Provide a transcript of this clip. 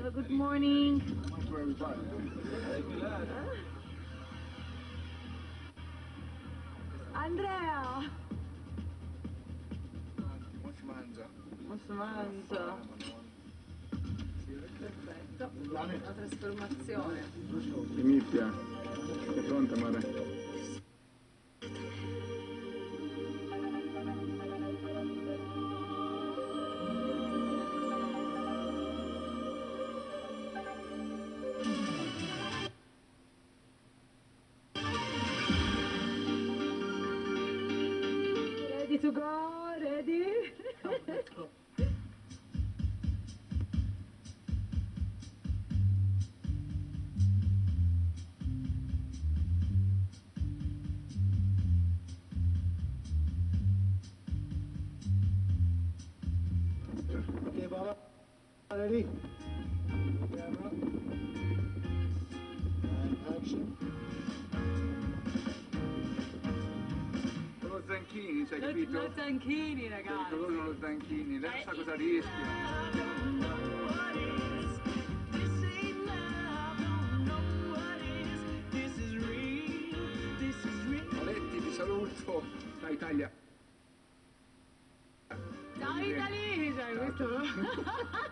Ciao, good morning. Andrea! Non si mangia. Perfetto. La trasformazione. Inizia. Sei pronta, amore? To go? Ready? Ok, Baba. Ready? Camera. Zanchini, sai capito? Lo zanchini, ragazzi. Loro sono zanchini, lei sa cosa rischia. Saluto. Dai, Italia. Ciao Italy! Cioè, questo...